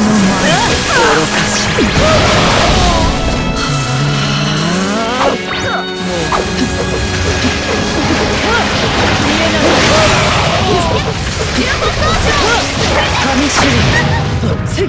の前愚かし神知り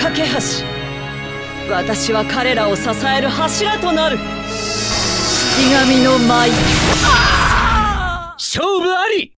架け橋。私は彼らを支える柱となる。式神の舞。勝負あり。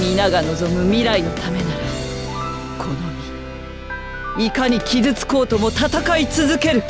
皆が望む未来のためならこの身。いかに傷つこうとも戦い続ける